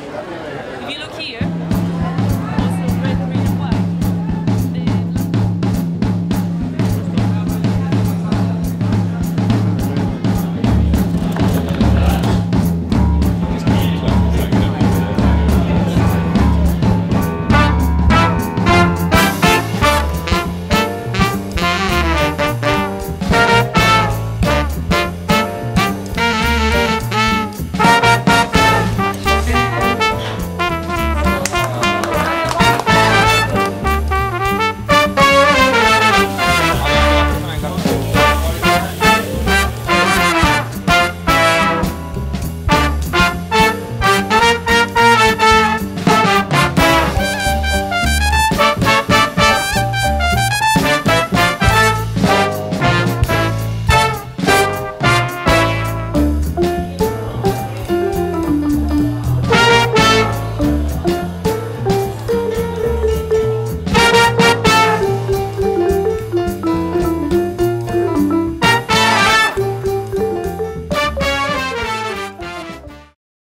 了。